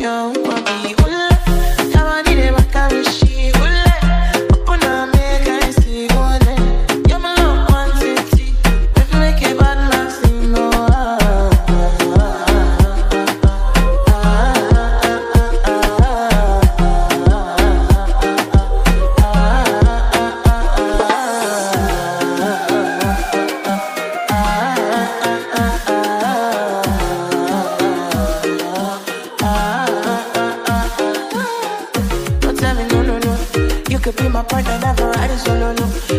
champion. could be my partner, never riding solo. No.